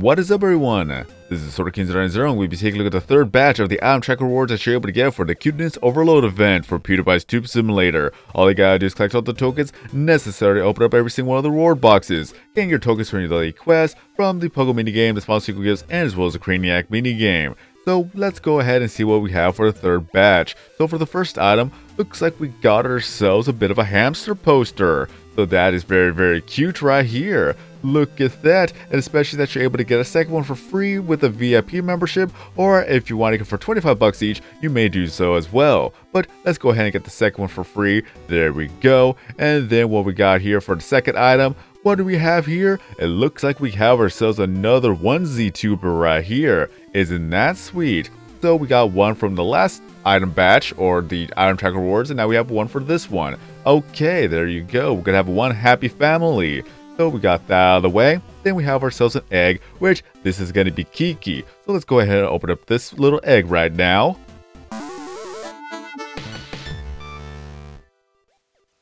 What is up everyone? This is Swordking090 and we'll be taking a look at the third batch of the item tracker rewards that you're able to get for the Cuteness Overload event for PewDiePie's Tuber Simulator. All you gotta do is collect all the tokens necessary to open up every single one of the reward boxes. Getting your tokens from your daily quest, from the Pogo minigame, the small sequel gifts, and as well as the Craniac minigame. So let's go ahead and see what we have for the third batch. So for the first item, looks like we got ourselves a bit of a hamster poster. So that is very, very cute right here. Look at that, and especially that you're able to get a second one for free with a VIP membership, or if you want to get for 25 bucks each, you may do so as well. But let's go ahead and get the second one for free. There we go. And then what we got here for the second item, what do we have here? It looks like we have ourselves another onesie tuber right here. Isn't that sweet? So we got one from the last item batch or the item tracker rewards and now we have one for this one. Okay, there you go. We're gonna have one happy family. So we got that out of the way. Then we have ourselves an egg, which this is to be Kiki. So let's go ahead and open up this little egg right now.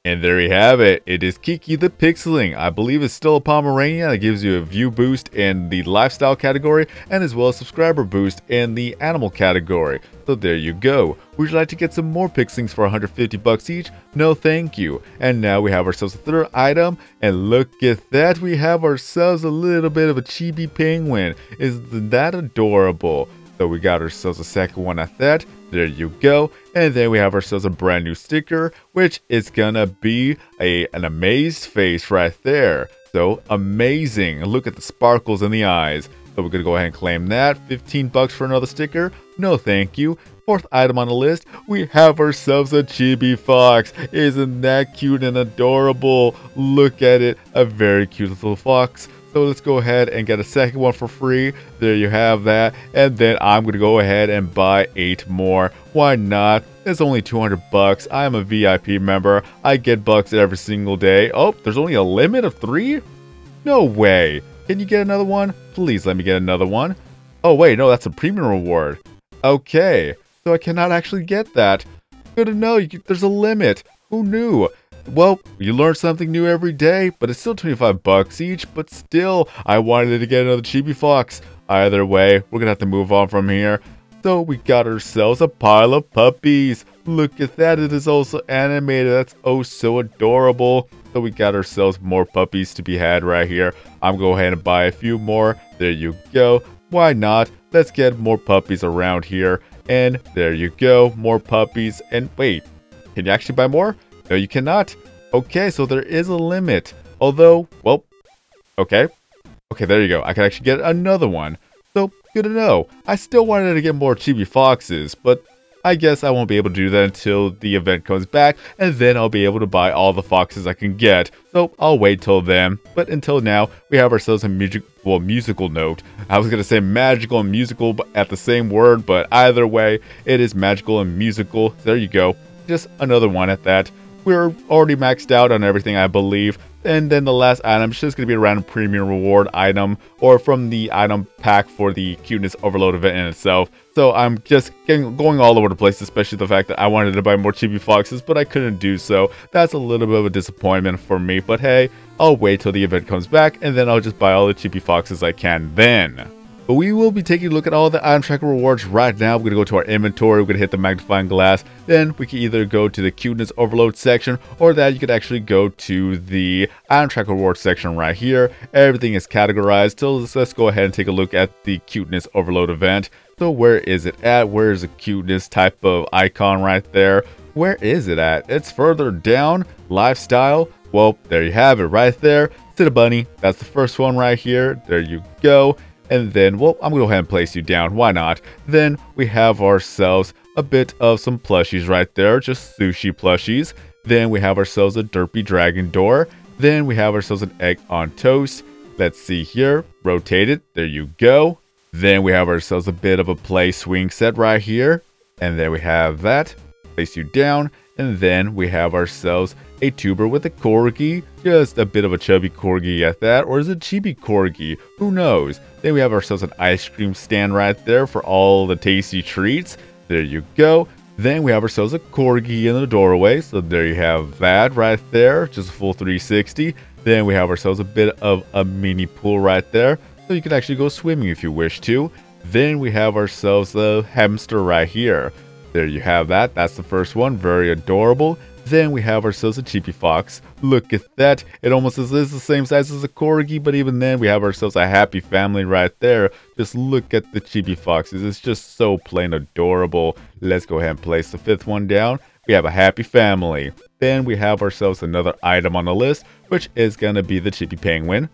And there you have it. It is Kiki the Pixeling. I believe it's still a Pomeranian that gives you a view boost in the lifestyle category and as well as subscriber boost in the animal category. So there you go. Would you like to get some more Pixelings for 150 bucks each? No thank you. And now we have ourselves a third item and look at that. We have ourselves a little bit of a chibi penguin. Isn't that adorable? So we got ourselves a second one at that. There you go. And then we have ourselves a brand new sticker, which is gonna be a an amazed face right there. So amazing. Look at the sparkles in the eyes. So we're gonna go ahead and claim that. 15 bucks for another sticker. No thank you. Fourth item on the list, we have ourselves a chibi fox. Isn't that cute and adorable? Look at it, a very cute little fox. So let's go ahead and get a second one for free. There you have that. And then I'm going to go ahead and buy eight more. Why not? It's only 200 bucks. I'm a VIP member. I get bucks every single day. Oh, there's only a limit of three? No way. Can you get another one? Please let me get another one. Oh, wait, no, that's a premium reward. Okay, so I cannot actually get that. Good to know, there's a limit. Who knew? Well, you learn something new every day, but it's still 25 bucks each, but still, I wanted to get another Chibi Fox. Either way, we're gonna have to move on from here. So we got ourselves a pile of puppies. Look at that, it is also animated. That's oh so adorable. So we got ourselves more puppies to be had right here. I'm going to go ahead and buy a few more. There you go. Why not? Let's get more puppies around here. And there you go, more puppies. And wait, can you actually buy more? No, you cannot. Okay, so there is a limit. Although, well, okay. Okay, there you go. I can actually get another one. So, good to know. I still wanted to get more chibi foxes, but I guess I won't be able to do that until the event comes back, and then I'll be able to buy all the foxes I can get. So I'll wait till then. But until now, we have ourselves a music, well, musical note. I was gonna say magical and musical, at the same word, but either way, it is magical and musical. There you go. Just another one at that we're already maxed out on everything, I believe. And then the last item is just going to be a random premium reward item or from the item pack for the cuteness overload event in itself. So I'm just getting, going all over the place, especially the fact that I wanted to buy more chibi foxes, but I couldn't do so. That's a little bit of a disappointment for me, but hey, I'll wait till the event comes back and then I'll just buy all the chibi foxes I can then. But we will be taking a look at all the item tracker rewards right now. We're going to go to our inventory. We're going to hit the magnifying glass. Then we can either go to the cuteness overload section or that you could actually go to the item tracker rewards section right here. Everything is categorized. So let's, let's go ahead and take a look at the cuteness overload event. So where is it at? Where is the cuteness type of icon right there? Where is it at? It's further down. Lifestyle. Well, there you have it right there. City Bunny. That's the first one right here. There you go. And then, well, I'm going to go ahead and place you down. Why not? Then we have ourselves a bit of some plushies right there. Just sushi plushies. Then we have ourselves a derpy dragon door. Then we have ourselves an egg on toast. Let's see here. Rotate it. There you go. Then we have ourselves a bit of a play swing set right here. And there we have that. Place you down. And then we have ourselves a tuber with a corgi, just a bit of a chubby corgi at that, or is it chibi corgi? Who knows? Then we have ourselves an ice cream stand right there for all the tasty treats. There you go. Then we have ourselves a corgi in the doorway, so there you have that right there, just a full 360. Then we have ourselves a bit of a mini pool right there. so you can actually go swimming if you wish to. Then we have ourselves the hamster right here. There you have that. That's the first one. Very adorable. Then we have ourselves a Chibi Fox. Look at that. It almost is the same size as a Corgi, but even then we have ourselves a happy family right there. Just look at the Chibi Foxes. It's just so plain adorable. Let's go ahead and place the fifth one down. We have a happy family. Then we have ourselves another item on the list, which is going to be the Chibi Penguin.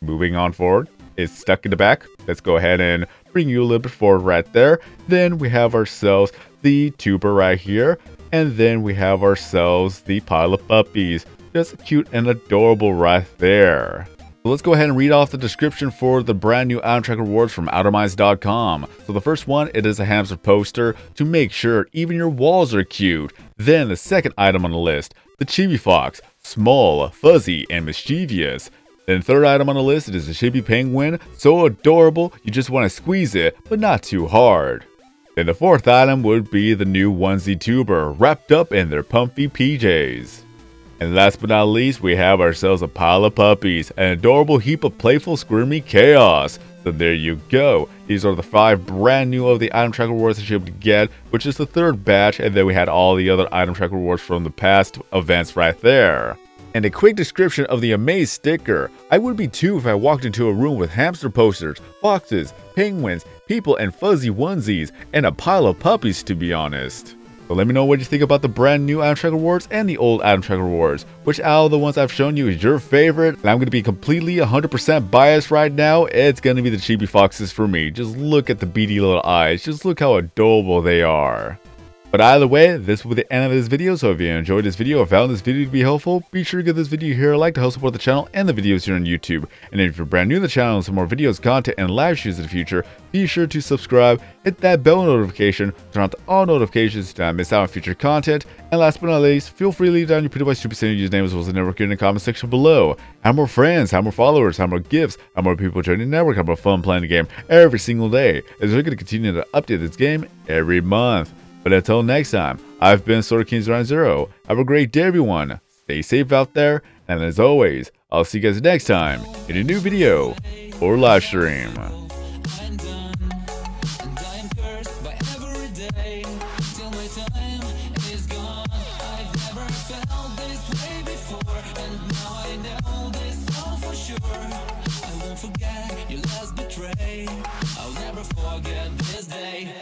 Moving on forward. It's stuck in the back. Let's go ahead and bring you a little bit forward right there. Then we have ourselves the tuber right here. And then we have ourselves the pile of puppies. Just cute and adorable right there. So let's go ahead and read off the description for the brand new Item Tracker rewards from Itermize.com. So the first one, it is a hamster poster to make sure even your walls are cute. Then the second item on the list, the Chibi Fox, small, fuzzy, and mischievous. Then third item on the list, is a Chibi Penguin, so adorable you just want to squeeze it, but not too hard. Then the fourth item would be the new onesie tuber, wrapped up in their pumpy PJs. And last but not least, we have ourselves a pile of puppies, an adorable heap of playful squirmy chaos. So there you go. These are the five brand new of the item tracker rewards that you're able to get, which is the third batch, and then we had all the other item tracker rewards from the past events right there. And a quick description of the Amaze sticker. I would be too if I walked into a room with hamster posters, foxes, penguins, people, and fuzzy onesies, and a pile of puppies to be honest. So let me know what you think about the brand new Item Tracker Rewards and the old Item Tracker Rewards. Which out of the ones I've shown you is your favorite? And I'm going to be completely 100% biased right now. It's going to be the Chibi Foxes for me. Just look at the beady little eyes. Just look how adorable they are. But either way, this will be the end of this video, so if you enjoyed this video or found this video to be helpful, be sure to give this video here a like to help support the channel and the videos here on YouTube. And if you're brand new to the channel and some more videos, content, and live streams in the future, be sure to subscribe, hit that bell notification, turn on all notifications to not miss out on future content, and last but not least, feel free to leave down your PewDiePie Super Saiyan username as well as the network in the comment section below. Have more friends, have more followers, have more gifts, have more people joining the network, have more fun playing the game every single day, as we're going to continue to update this game every month. But until next time, I've been Swordking090. Have a great day, everyone. Stay safe out there, and as always, I'll see you guys next time in a new video or live stream. Forget this day.